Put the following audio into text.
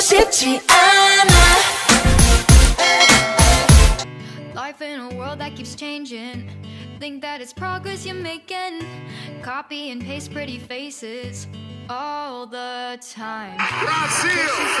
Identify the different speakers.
Speaker 1: 싶지 않아
Speaker 2: Life in a world that keeps changing. Think that it's progress you're making. Copy and paste pretty faces all the time. Brazil!